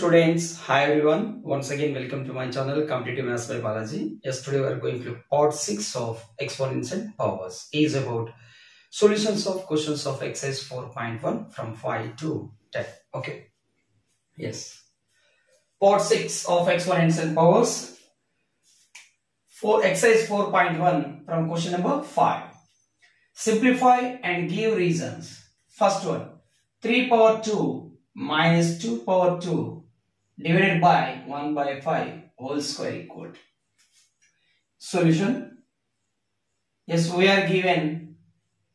Students, hi everyone. Once again welcome to my channel Competitive Maths by Balaji. Yes, today we are going to part 6 of exponents and powers. is about solutions of questions of exercise 4.1 from 5 to 10. Okay. Yes. Part 6 of exponents and powers. For exercise 4.1 from question number 5. Simplify and give reasons. First one 3 power 2 minus 2 power 2 divided by 1 by 5 whole square equal. Solution. Yes, we are given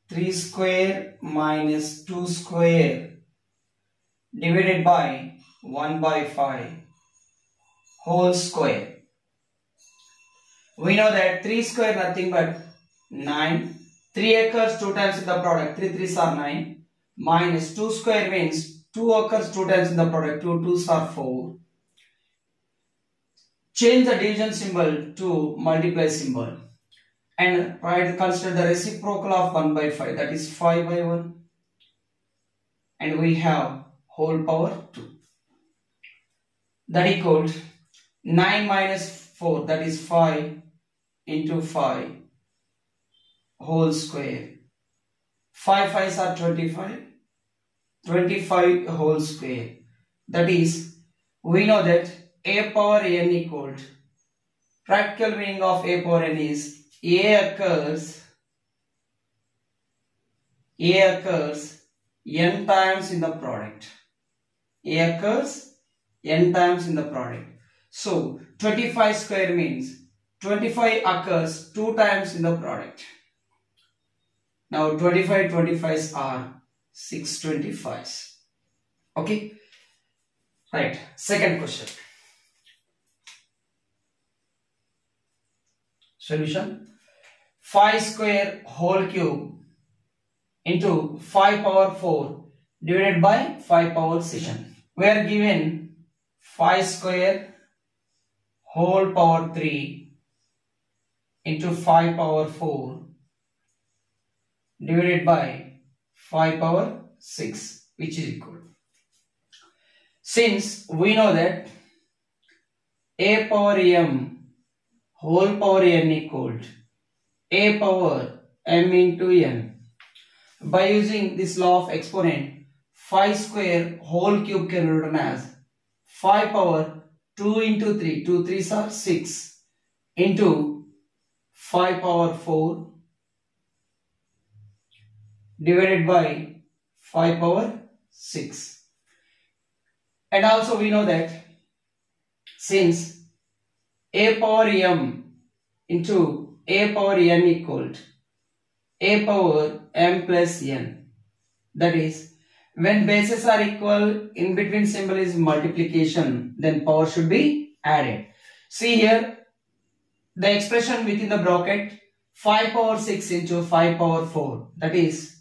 3 square minus 2 square divided by 1 by 5 whole square. We know that 3 square nothing but 9. 3 occurs 2 times in the product. 3 3s are 9. Minus 2 square means 2 occurs 2 times in the product. 2 2s are 4. Change the division symbol to multiply symbol. And right, consider the reciprocal of 1 by 5. That is 5 by 1. And we have whole power 2. That equals 9 minus 4. That is 5 into 5 whole square. 5 5s are 25. 25 whole square. That is, we know that a power n equals, practical meaning of a power n is a occurs, a occurs n times in the product. a occurs n times in the product. So, 25 square means 25 occurs 2 times in the product. Now, 25 25s are 625s. Okay. Right. Second question. Solution. 5 square whole cube into 5 power 4 divided by 5 power 6. We are given 5 square whole power 3 into 5 power 4 divided by 5 power 6 which is equal. Since we know that a power m whole power n equal a power m into n. By using this law of exponent 5 square whole cube can be written as 5 power 2 into 3 2 3s are 6 into 5 power 4 divided by 5 power 6. And also we know that since a power m into a power n equal to a power m plus n. That is, when bases are equal, in between symbol is multiplication, then power should be added. See here, the expression within the bracket 5 power 6 into 5 power 4. That is,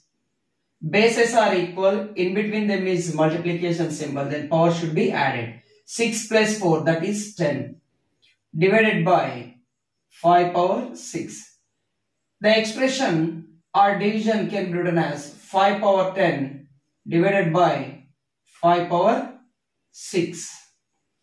bases are equal in between them is multiplication symbol then power should be added 6 plus 4 that is 10 divided by 5 power 6 the expression or division can be written as 5 power 10 divided by 5 power 6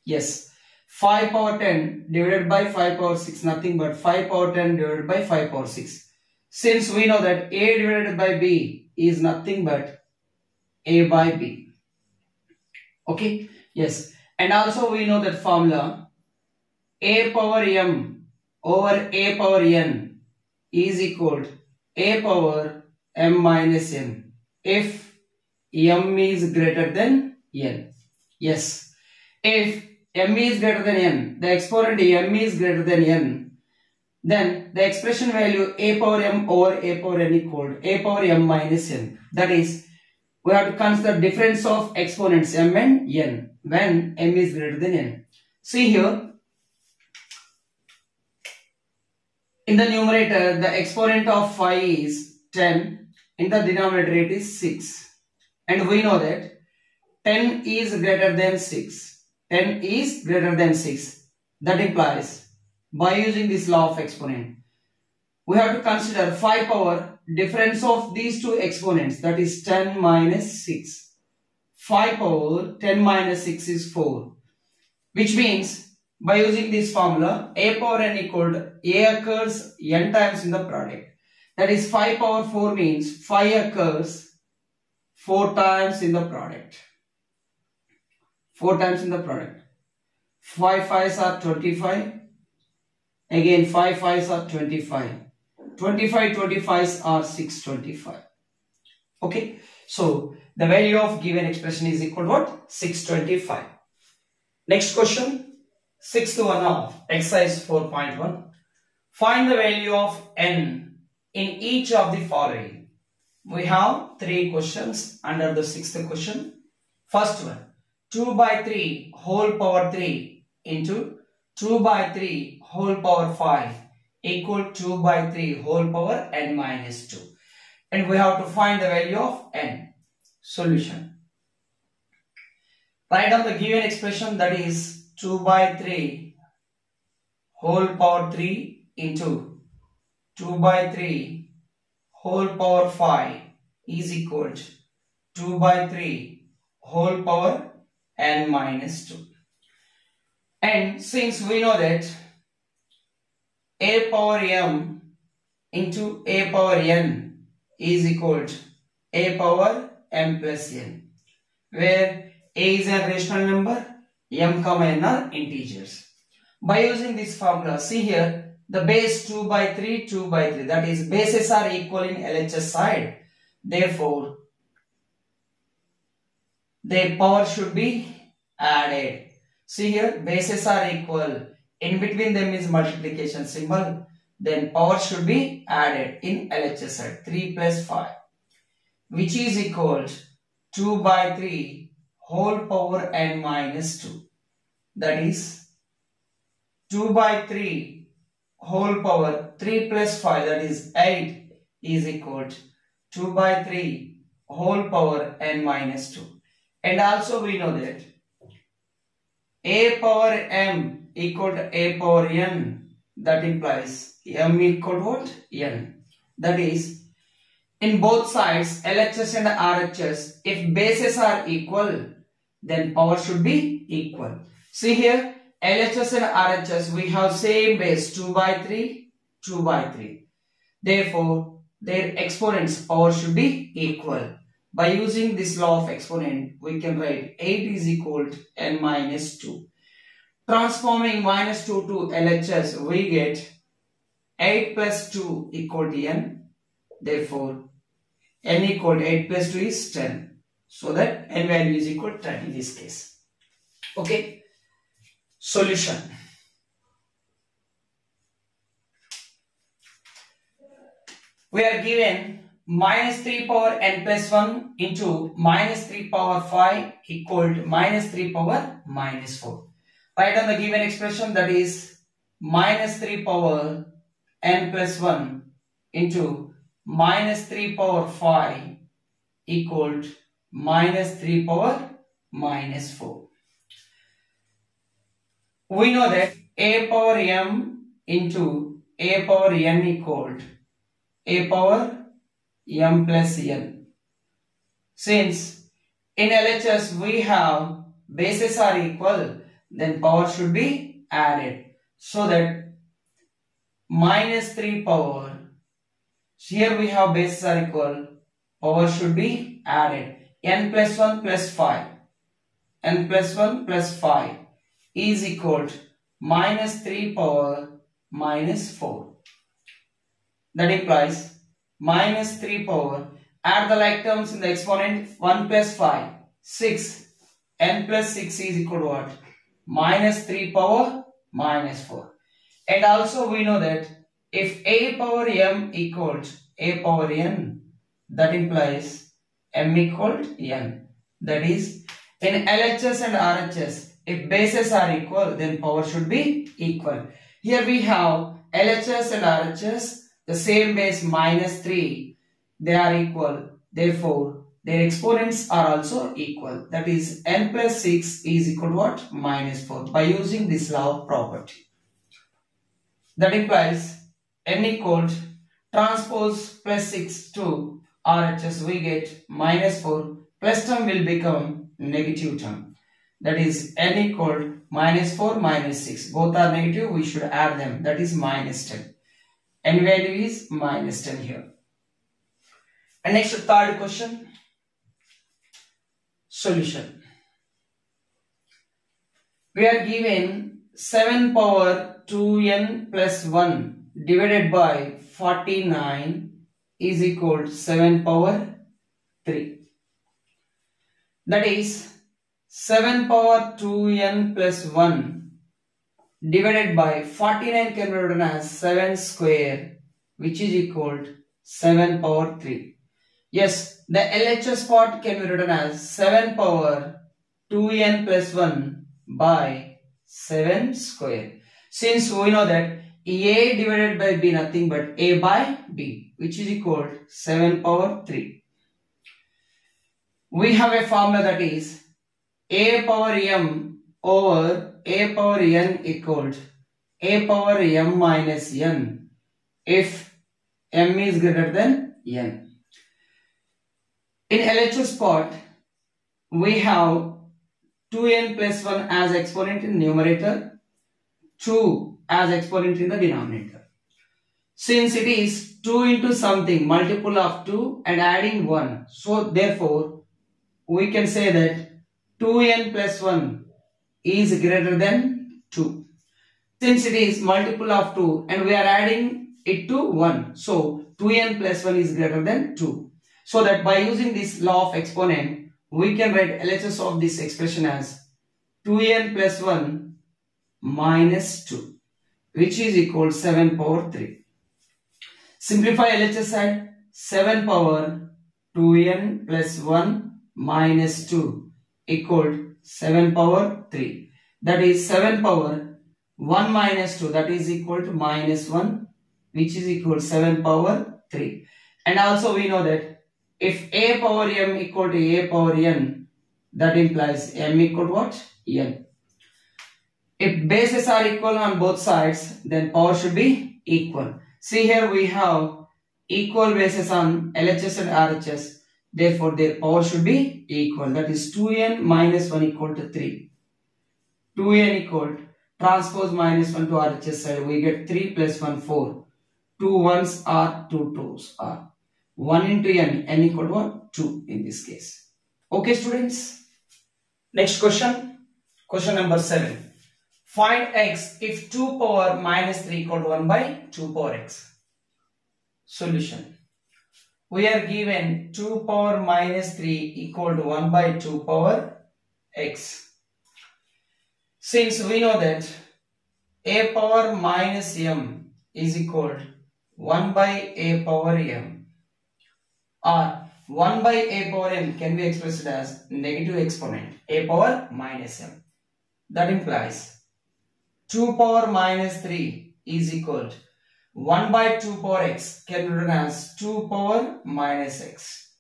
yes. 5 power 10 divided by 5 power 6 nothing but 5 power 10 divided by 5 power 6 since we know that a divided by b is nothing but A by B. Okay, yes. And also we know that formula A power M over A power N is equal to A power M minus N if M is greater than N. Yes. If M is greater than N, the exponent M is greater than N, then the expression value a power m over a power n equal to a power m minus n. That is, we have to consider difference of exponents m and n when m is greater than n. See here, in the numerator, the exponent of 5 is 10. In the denominator, it is 6. And we know that 10 is greater than 6. 10 is greater than 6. That implies by using this law of exponent. We have to consider 5 power difference of these two exponents that is 10 minus 6. 5 power 10 minus 6 is 4. Which means by using this formula a power n equal to a occurs n times in the product. That is 5 power 4 means 5 occurs 4 times in the product. 4 times in the product. 5 5s are 25. Again 5 5s are 25. 25 25s are 625. Okay. So the value of given expression is equal to what? 625. Next question. Sixth one of exercise 4.1. Find the value of n in each of the following. We have three questions under the sixth question. First one. 2 by 3 whole power 3 into 2 by 3 whole power 5 equal 2 by 3 whole power n minus 2. And we have to find the value of n. Solution. Write down the given expression that is 2 by 3 whole power 3 into 2 by 3 whole power 5 is equal to 2 by 3 whole power n minus 2. And since we know that a power m into a power n is equal to a power m plus n where a is a rational number m comma n are integers. By using this formula, see here the base 2 by 3, 2 by 3 that is bases are equal in LHS side. Therefore, their power should be added. See here bases are equal in between them is multiplication symbol then power should be added in LHS side 3 plus 5 which is equal to 2 by 3 whole power n minus 2 that is 2 by 3 whole power 3 plus 5 that is 8 is equal to 2 by 3 whole power n minus 2 and also we know that a power m equal to a power n that implies m equal to what? N. That is in both sides LHS and RHS if bases are equal then power should be equal see here LHS and RHS we have same base 2 by 3 2 by 3 therefore their exponents power should be equal by using this law of exponent we can write 8 is equal to n minus 2 Transforming minus 2 to LHS, we get 8 plus 2 equal to n. Therefore, n equal to 8 plus 2 is 10. So that n value is equal to 10 in this case. Okay. Solution. We are given minus 3 power n plus 1 into minus 3 power 5 equal to minus 3 power minus 4. Write down the given expression that is minus 3 power n plus 1 into minus 3 power 5 equal to minus 3 power minus 4. We know that a power m into a power n equal a power m plus n. Since in LHS we have bases are equal then power should be added so that minus 3 power here we have bases are equal power should be added n plus 1 plus 5 n plus 1 plus 5 is equal to minus 3 power minus 4 that implies minus 3 power add the like terms in the exponent 1 plus 5 6 n plus 6 is equal to what? Minus 3 power minus 4. And also we know that if a power m equals a power n, that implies m equal n. That is, in LHS and RHS, if bases are equal, then power should be equal. Here we have LHS and RHS, the same base minus 3, they are equal. Therefore, their exponents are also equal. That is n plus 6 is equal to what? Minus 4 by using this law property. That implies n equal transpose plus 6 to RHS we get minus 4 plus term will become negative term. That is n equal minus 4 minus 6. Both are negative. We should add them. That is minus 10. n value is minus 10 here. And next third question. Solution. We are given 7 power 2n plus 1 divided by 49 is equal to 7 power 3. That is 7 power 2n plus 1 divided by 49 can be written as 7 square which is equal to 7 power 3. Yes, the LHS part can be written as 7 power 2n plus 1 by 7 square. Since we know that A divided by B nothing but A by B which is equal to 7 power 3. We have a formula that is A power m over A power n equal A power m minus n if m is greater than n. In LHS part, we have 2n plus 1 as exponent in numerator, 2 as exponent in the denominator. Since it is 2 into something, multiple of 2 and adding 1. So therefore, we can say that 2n plus 1 is greater than 2. Since it is multiple of 2 and we are adding it to 1. So 2n plus 1 is greater than 2. So that by using this law of exponent, we can write LHS of this expression as 2n plus 1 minus 2 which is equal 7 power 3. Simplify LHS side 7 power 2n plus 1 minus 2 equal 7 power 3. That is 7 power 1 minus 2 that is equal to minus 1 which is equal 7 power 3. And also we know that if a power m equal to a power n, that implies m equal to what? n. If bases are equal on both sides, then power should be equal. See here we have equal bases on LHS and RHS. Therefore, their power should be equal. That is 2n minus 1 equal to 3. 2n equal transpose minus 1 to RHS side. We get 3 plus 1, 4. 2 ones are 2 twos are. 1 into n, n equal to what? 2 in this case. Okay students. Next question. Question number 7. Find x if 2 power minus 3 equal to 1 by 2 power x. Solution. We are given 2 power minus 3 equal to 1 by 2 power x. Since we know that a power minus m is equal to 1 by a power m or 1 by a power m can be expressed as negative exponent a power minus m. That implies 2 power minus 3 is equal to 1 by 2 power x can be written as 2 power minus x.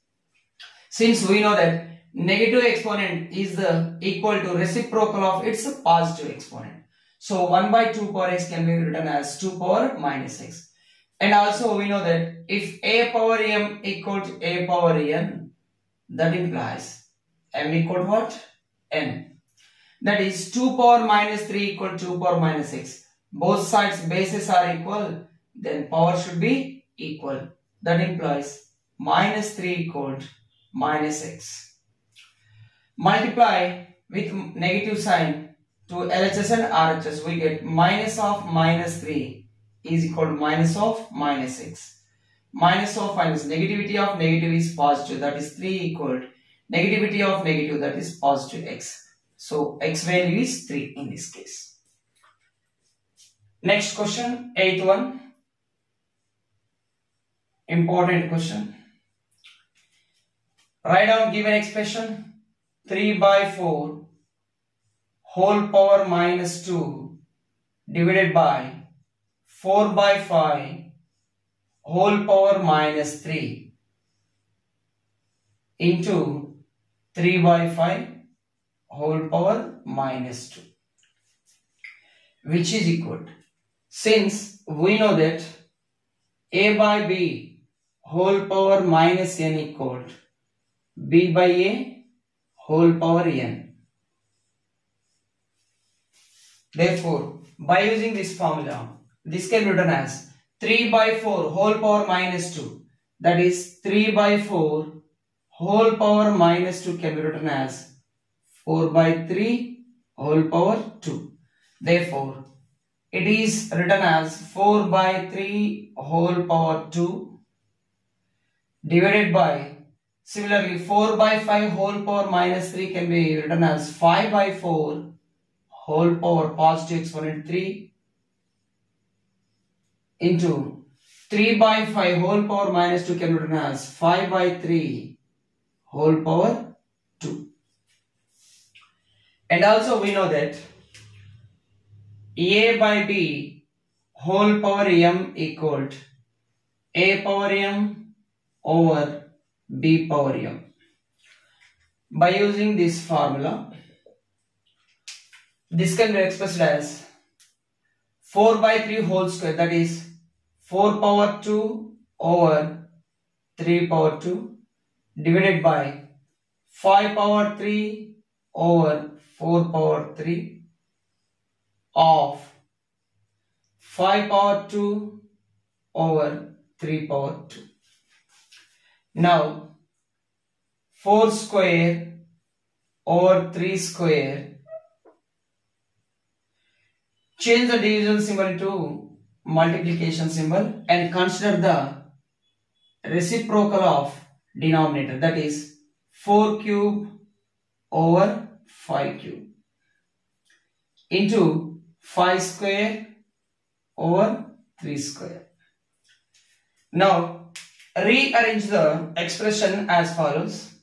Since we know that negative exponent is the equal to reciprocal of its positive exponent. So 1 by 2 power x can be written as 2 power minus x. And also we know that if a power m equal to a power n, that implies m equal to what? n. That is 2 power minus 3 equal 2 power minus 6. Both sides bases are equal, then power should be equal. That implies minus 3 equal minus x. Multiply with negative sign to LHS and RHS, we get minus of minus 3 is equal to minus of minus x. Minus of minus negativity of negative is positive that is 3 equal negativity of negative that is positive x. So x value is 3 in this case. Next question, eighth one. Important question. Write down given expression 3 by 4 whole power minus 2 divided by 4 by 5 whole power minus 3 into 3 by 5 whole power minus 2 which is equal to since we know that a by b whole power minus n equal to b by a whole power n. Therefore, by using this formula, this can be written as 3 by 4 whole power minus 2. That is 3 by 4 whole power minus 2 can be written as 4 by 3 whole power 2. Therefore, it is written as 4 by 3 whole power 2 divided by similarly 4 by 5 whole power minus 3 can be written as 5 by 4 whole power positive exponent 3 into 3 by 5 whole power minus 2 can be written as 5 by 3 whole power 2. And also we know that a by b whole power m equal a power m over b power m. By using this formula, this can be expressed as 4 by 3 whole square that is 4 power 2 over 3 power 2 divided by 5 power 3 over 4 power 3 of 5 power 2 over 3 power 2. Now 4 square over 3 square Change the division symbol to multiplication symbol and consider the reciprocal of denominator that is 4 cube over 5 cube into 5 square over 3 square. Now rearrange the expression as follows.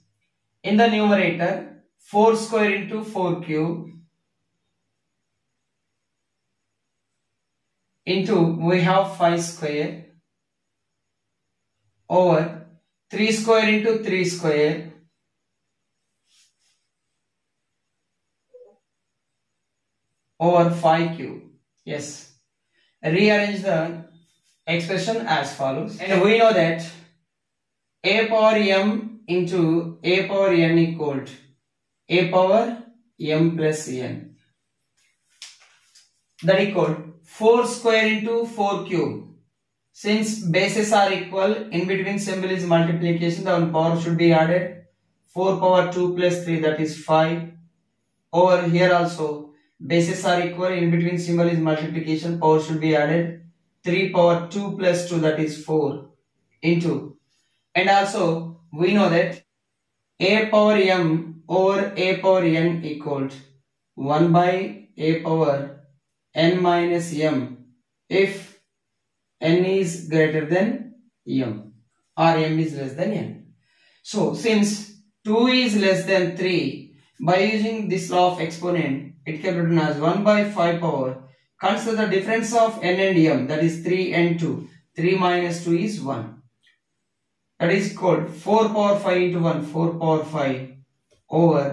In the numerator 4 square into 4 cube into we have 5 square over 3 square into 3 square over 5 cube. Yes. Rearrange the expression as follows. And we know that a power m into a power n equal to a power m plus n. That equal 4 square into 4 cube. Since bases are equal, in between symbol is multiplication, the one power should be added. 4 power 2 plus 3 that is 5. Over here also, bases are equal, in between symbol is multiplication, power should be added. 3 power 2 plus 2 that is 4 into. And also, we know that a power m over a power n equals 1 by a power n minus m if n is greater than m or m is less than n. So since 2 is less than 3 by using this law of exponent it can be written as 1 by 5 power consider the difference of n and m that is 3 and 2 3 minus 2 is 1 that is called 4 power 5 into 1 4 power 5 over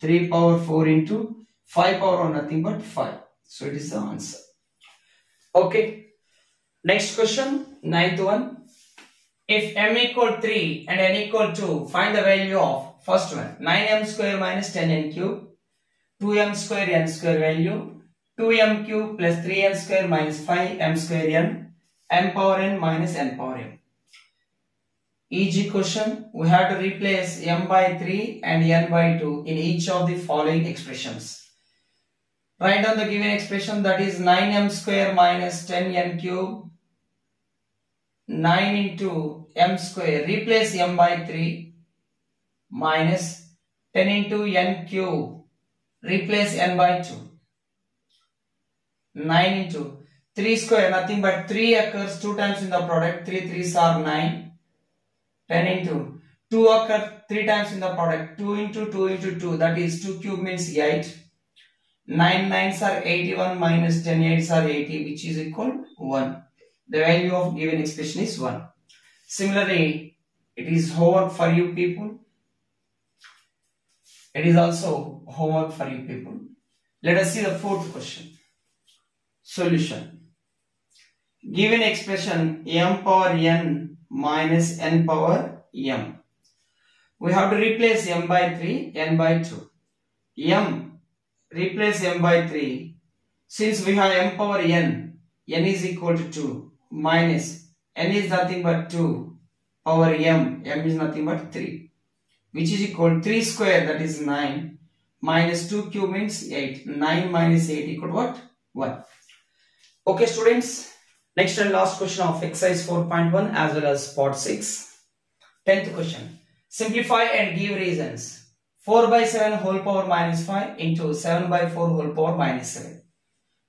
3 power 4 into 5 power or nothing but 5 so it is the answer. Okay. Next question, ninth one. If m equal 3 and n equal 2, find the value of first one 9m square minus 10n cube, 2m square n square value, 2m cube plus 3n square minus 5m square n, m power n minus n power m. Easy question, we have to replace m by 3 and n by 2 in each of the following expressions. Write down the given expression that is 9m square minus 10n cube 9 into m square replace m by 3 minus 10 into n cube replace n by 2 9 into 3 square nothing but 3 occurs 2 times in the product 3 3s are 9 10 into 2 occurs 3 times in the product 2 into 2 into 2 that is 2 cube means 8 9 nines are 81 minus 10 eights are 80 which is equal 1. The value of given expression is 1. Similarly, it is homework for you people. It is also homework for you people. Let us see the fourth question. Solution. Given expression m power n minus n power m. we have to replace m by 3, n by 2. m, replace m by 3. Since we have m power n, n is equal to 2 minus n is nothing but 2 power m, m is nothing but 3 which is equal to 3 square that is 9 minus 2 cube means 8. 9 minus 8 equal to what? 1. Okay students, next and last question of exercise 4.1 as well as part 6. 10th question. Simplify and give reasons. 4 by 7 whole power minus 5 into 7 by 4 whole power minus 7.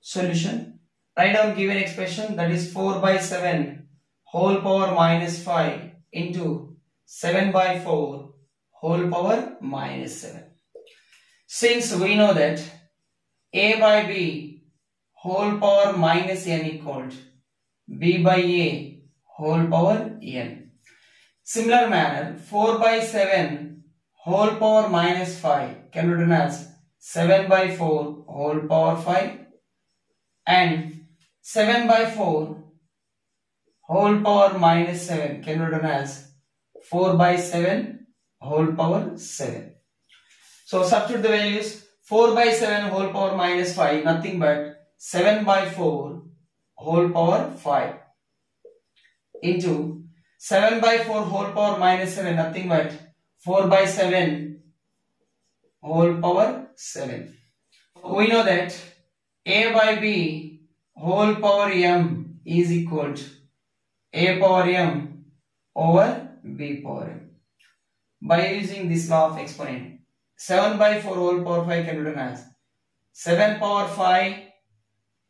Solution. Write down given expression that is 4 by 7 whole power minus 5 into 7 by 4 whole power minus 7. Since we know that a by b whole power minus n equal to b by a whole power n. Similar manner, 4 by 7 whole power minus 5 can be written as 7 by 4 whole power 5 and 7 by 4 whole power minus 7 can be written as 4 by 7 whole power 7. So substitute the values 4 by 7 whole power minus 5 nothing but 7 by 4 whole power 5 into 7 by 4 whole power minus 7 nothing but 4 by 7 whole power 7. We know that a by b whole power m is equal to a power m over b power m. By using this law of exponent, 7 by 4 whole power 5 can be written as 7 power 5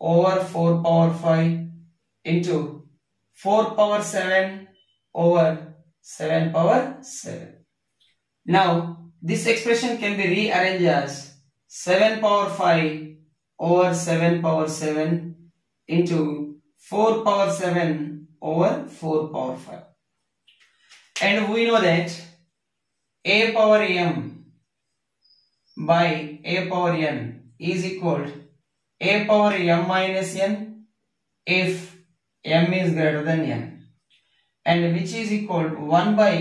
over 4 power 5 into 4 power 7 over 7 power 7. Now, this expression can be rearranged as 7 power 5 over 7 power 7 into 4 power 7 over 4 power 5. And we know that a power m by a power n is equal to a power m minus n if m is greater than n and which is equal to 1 by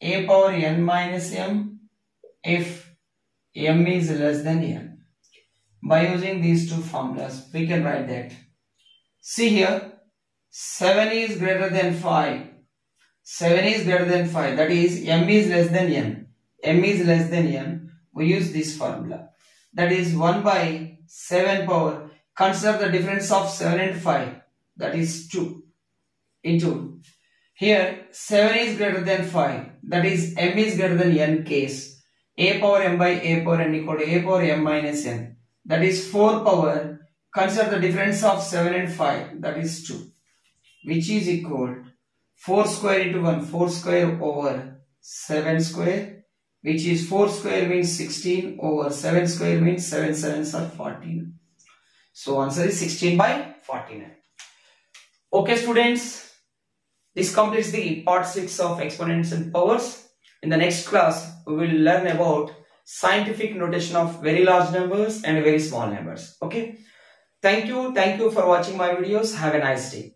a power n minus m if m is less than n. By using these two formulas we can write that. See here 7 is greater than 5. 7 is greater than 5 that is m is less than n. m is less than n. We use this formula. That is 1 by 7 power. Consider the difference of 7 and 5 that is 2 into here 7 is greater than 5 that is m is greater than n case. A power m by a power n equal to a power m minus n. That is 4 power. Consider the difference of 7 and 5 that is 2 which is equal 4 square into 1 4 square over 7 square which is 4 square means 16 over 7 square means 7 sevens are 14. So answer is 16 by 49. Okay students, this completes the part 6 of exponents and powers. In the next class, we will learn about scientific notation of very large numbers and very small numbers. Okay. Thank you. Thank you for watching my videos. Have a nice day.